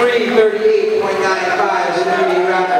338.95 is an